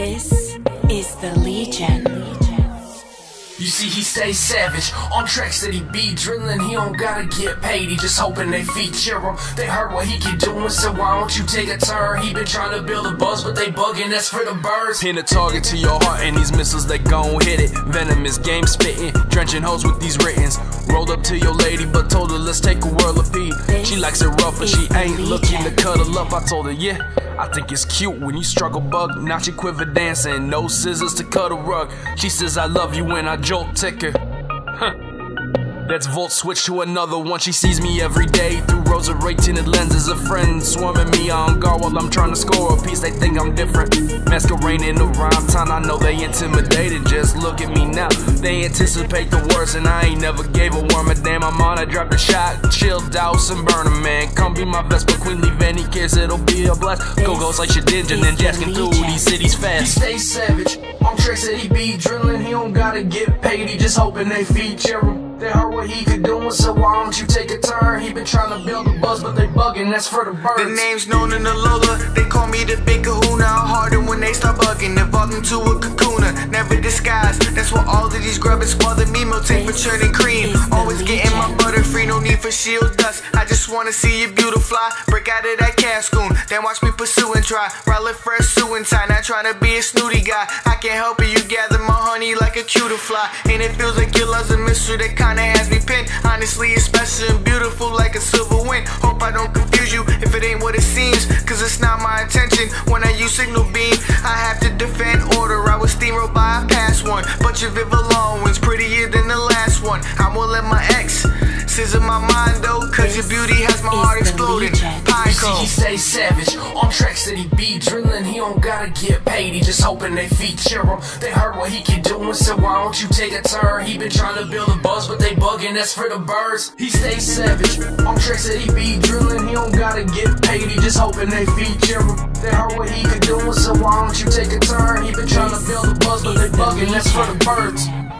This is the Legion stay savage. On tracks that he be drilling, he don't gotta get paid. He just hoping they feature him. They heard what he can do and said, why don't you take a turn? He been trying to build a buzz, but they bugging, that's for the birds. Pin a target to your heart and these missiles they gon' hit it. Venomous game spitting, drenching hoes with these writtens. Rolled up to your lady, but told her let's take a Whirlipede. She likes it rough, but she ain't looking to cuddle up. I told her, yeah, I think it's cute when you struggle bug, not your quiver dancing, no scissors to cut a rug. She says I love you when I jolt ticker. That's Volt switch to another one. She sees me every day through rosary tinted lenses. A friend swarming me on guard while I'm trying to score a piece. They think I'm different. Masquerading around time. I know they intimidated. Just look at me now. They anticipate the worst, and I ain't never gave a Wormadam. I'm on. I dropped a shot, chilled out, and burn a man. Come be my best, but Queen leave any kiss, it'll be a blast. Go goes like Shedinja, then jasking through these cities fast. stay savage. Just hoping they feature him. They heard what he could do and said, why don't you take a turn? He been trying to build a buzz, but they bugging, that's for the birds. The name's known in the Lola, they call me the big kahuna. I'm harder when they start bugging, evolved into a Kakuna, never disguised. That's why all of these grubbers bother me, milk for churning cream. Always getting my Butterfree, no need for shield dust. I just wanna see you Beautifly, break out of that cascoon, then watch me pursue and try. Rally fresh suing tie, not trying to be a snooty guy. I can't help it, you gather my honey a cuter fly. And it feels like your love's a mystery that kinda has me pinned. Honestly, it's special and beautiful like a silver wind. Hope I don't confuse you if it ain't what it seems. Cause it's not my intention. When I use signal beam, I have to defend order. I was steamrolled by a past one. But your vivid long one's prettier than the last one. I won't let my ex scissor my mind though. Cause your beauty has my heart exploding. Pine You see, he stay savage. On tracks that he be drilling, he don't gotta get paid. He just hoping they feature him. They heard what he can do and said, why don't you take a turn? He been trying to build a buzz, but they bugging, that's for the birds. He stay savage. On tracks that he be drilling, he don't gotta get paid. He just hoping they feature him. They heard what he could do and said, why don't you take a turn? He been trying to build a buzz, but they bugging, that's for the birds.